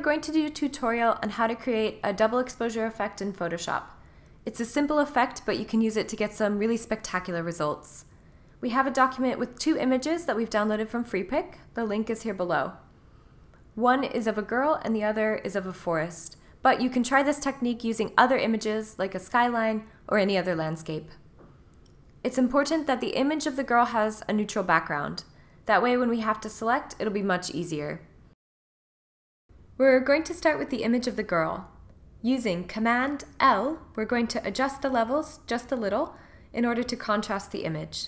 going to do a tutorial on how to create a double exposure effect in Photoshop. It's a simple effect, but you can use it to get some really spectacular results. We have a document with two images that we've downloaded from Freepik. The link is here below. One is of a girl and the other is of a forest, but you can try this technique using other images like a skyline or any other landscape. It's important that the image of the girl has a neutral background. That way when we have to select, it'll be much easier. We're going to start with the image of the girl. Using Command L, we're going to adjust the levels just a little in order to contrast the image.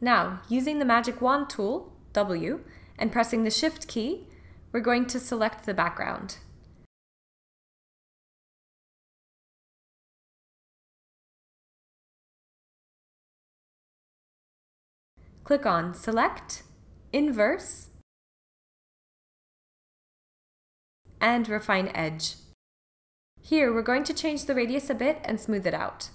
Now, using the Magic Wand tool, W, and pressing the Shift key, we're going to select the background. Click on Select, Inverse, and Refine Edge. Here, we're going to change the radius a bit and smooth it out.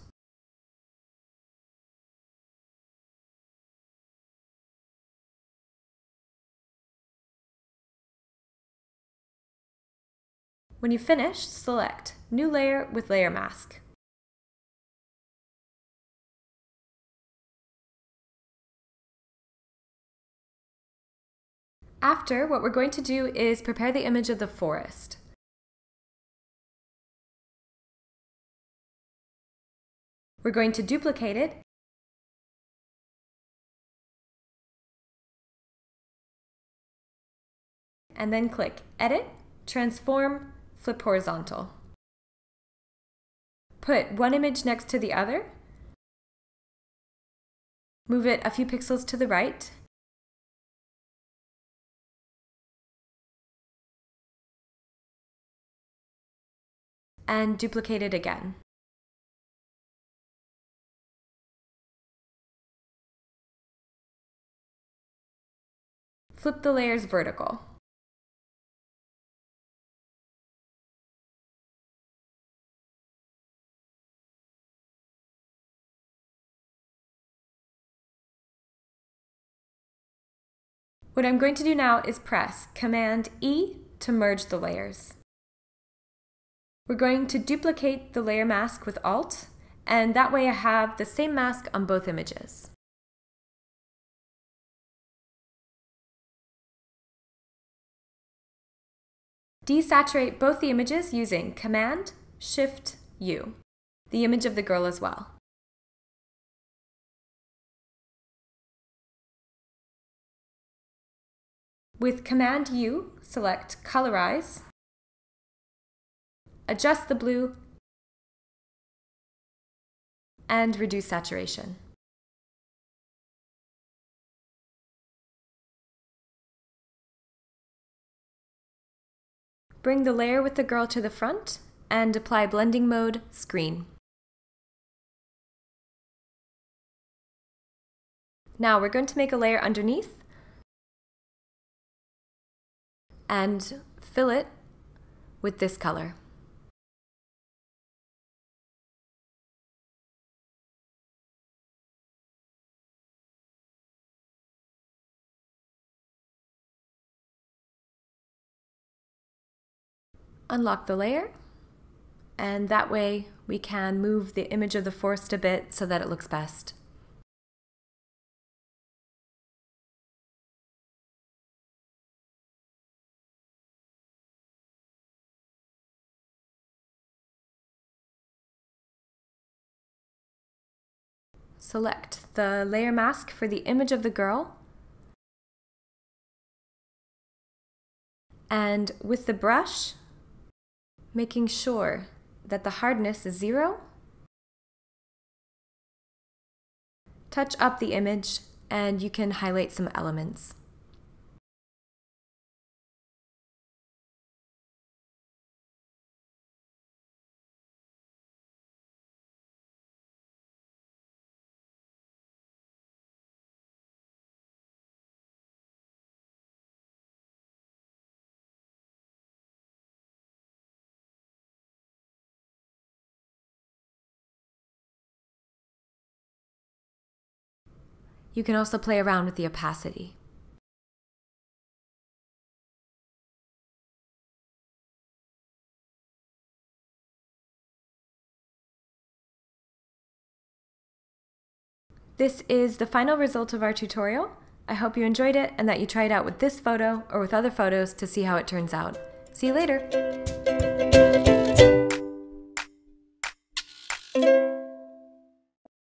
When you finish, select New Layer with Layer Mask. After, what we're going to do is prepare the image of the forest. We're going to duplicate it and then click Edit, Transform, Flip Horizontal. Put one image next to the other, move it a few pixels to the right, and duplicate it again. Flip the layers vertical. What I'm going to do now is press Command E to merge the layers. We're going to duplicate the layer mask with Alt, and that way I have the same mask on both images. Desaturate both the images using Command, Shift, U, the image of the girl as well. With Command U, select Colorize, adjust the blue, and reduce saturation. Bring the layer with the girl to the front and apply blending mode screen. Now we're going to make a layer underneath and fill it with this color. Unlock the layer and that way we can move the image of the forest a bit so that it looks best. Select the layer mask for the image of the girl and with the brush making sure that the hardness is zero. Touch up the image and you can highlight some elements. You can also play around with the opacity. This is the final result of our tutorial. I hope you enjoyed it and that you try it out with this photo or with other photos to see how it turns out. See you later!